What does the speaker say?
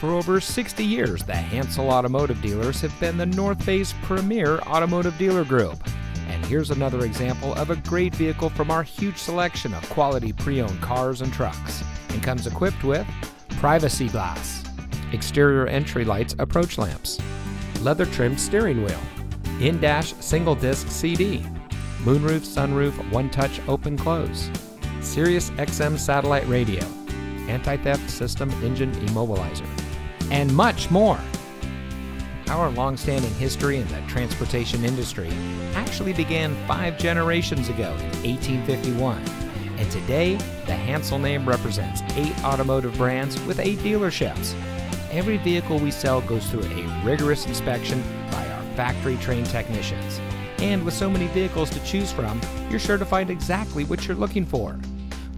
For over 60 years, the Hansel Automotive Dealers have been the North Bay's premier automotive dealer group. And here's another example of a great vehicle from our huge selection of quality pre owned cars and trucks. And comes equipped with privacy glass, exterior entry lights approach lamps, leather trimmed steering wheel, in dash single disc CD, moonroof, sunroof, one touch open close, Sirius XM satellite radio, anti theft system engine immobilizer, and much more. Our long standing history in the transportation industry actually began five generations ago in 1851. And today, the Hansel name represents eight automotive brands with eight dealerships. Every vehicle we sell goes through a rigorous inspection by our factory trained technicians. And with so many vehicles to choose from, you're sure to find exactly what you're looking for.